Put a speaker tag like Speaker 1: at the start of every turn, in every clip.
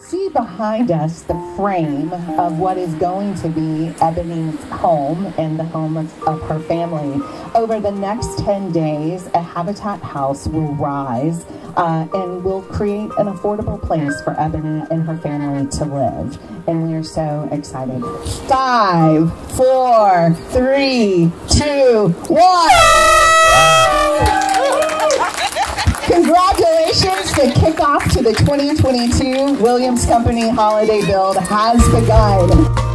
Speaker 1: See behind us the frame of what is going to be Ebony's home and the home of, of, her family. Over the next 10 days, a Habitat house will rise uh, and will create an affordable place for Ebony and her family to live. And we are so excited. Five, four, three, two, one! The 2022 Williams Company Holiday Build has begun.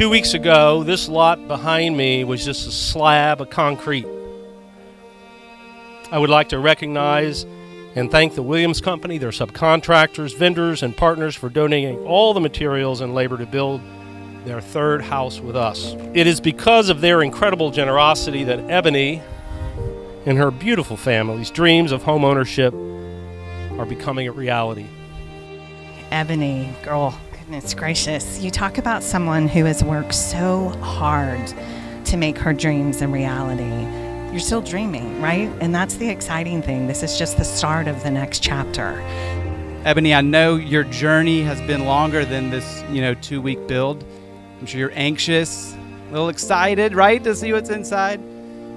Speaker 2: Two weeks ago, this lot behind me was just a slab of concrete. I would like to recognize and thank the Williams Company, their subcontractors, vendors, and partners for donating all the materials and labor to build their third house with us. It is because of their incredible generosity that Ebony and her beautiful family's dreams of home ownership are becoming a reality.
Speaker 3: Ebony, girl, goodness gracious. You talk about someone who has worked so hard to make her dreams a reality. You're still dreaming, right? And that's the exciting thing. This is just the start of the next chapter.
Speaker 4: Ebony, I know your journey has been longer than this, you know, two week build. I'm sure you're anxious, a little excited, right, to see what's inside.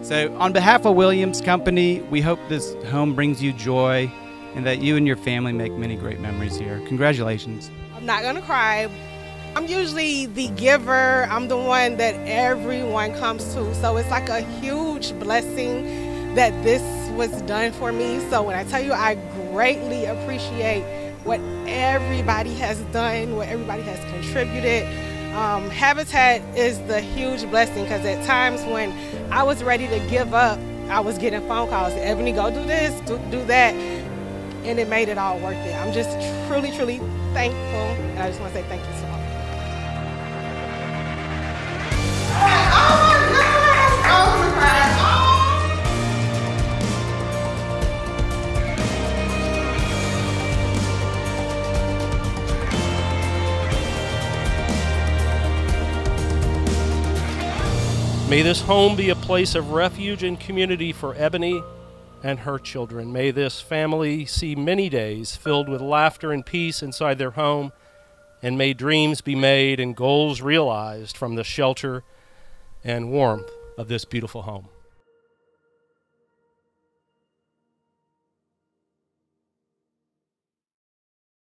Speaker 4: So, on behalf of Williams Company, we hope this home brings you joy and that you and your family make many great memories here. Congratulations.
Speaker 5: Not gonna cry. I'm usually the giver. I'm the one that everyone comes to. So it's like a huge blessing that this was done for me. So when I tell you I greatly appreciate what everybody has done, what everybody has contributed. Um, Habitat is the huge blessing because at times when I was ready to give up, I was getting phone calls. Ebony, go do this, do, do that and it made it all worth it. I'm just truly, truly thankful, and I just want to say thank you so much.
Speaker 2: May this home be a place of refuge and community for Ebony and her children. May this family see many days filled with laughter and peace inside their home, and may dreams be made and goals realized from the shelter and warmth of this beautiful home.